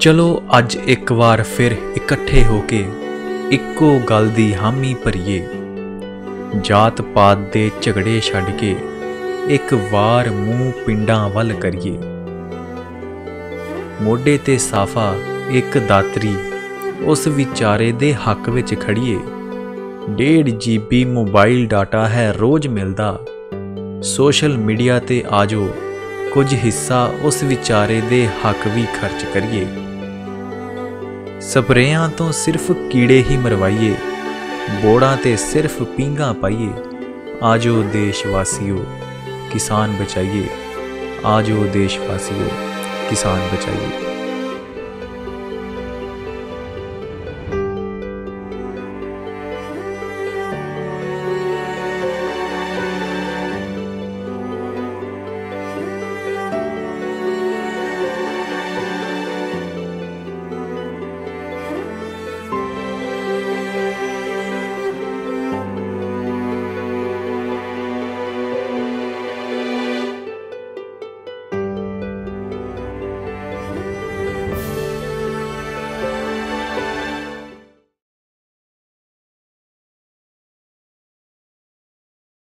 ਚਲੋ ਅੱਜ ਇੱਕ ਵਾਰ ਫਿਰ ਇਕੱਠੇ ਹੋ ਕੇ ਇੱਕੋ ਗੱਲ ਦੀ ਹਾਮੀ ਭਰੀਏ। ਜਾਤ ਪਾਤ ਦੇ ਝਗੜੇ ਛੱਡ ਕੇ ਇੱਕ ਵਾਰ ਮੂੰਹ ਪਿੰਡਾਂ ਵੱਲ ਕਰੀਏ। ਮੋਢੇ ਤੇ ਸਾਫਾ ਇੱਕ ਦਾਤਰੀ ਉਸ ਵਿਚਾਰੇ ਦੇ ਹੱਕ ਵਿੱਚ ਖੜੀਏ। 1.5 ਜੀਬੀ ਮੋਬਾਈਲ ਡਾਟਾ ਹੈ ਰੋਜ਼ ਮਿਲਦਾ। ਸੋਸ਼ਲ ਮੀਡੀਆ ਤੇ ਆਜੋ ਕੁਝ ਹਿੱਸਾ ਉਸ ਵਿਚਾਰੇ ਦੇ ਹੱਕ ਵੀ ਖਰਚ ਕਰੀਏ। ਸਪਰੇਆਂ ਤੋਂ ਸਿਰਫ ਕੀੜੇ ਹੀ ਮਰਵਾਈਏ, ਬੋੜਾਂ ਤੇ ਸਿਰਫ ਪੀਂਗਾ ਪਾਈਏ। ਆਜੋ ਦੇਸ਼ ਵਾਸੀਓ ਕਿਸਾਨ ਬਚਾਈਏ। ਆਜੋ ਦੇਸ਼ ਵਾਸੀਓ ਕਿਸਾਨ ਬਚਾਈਏ।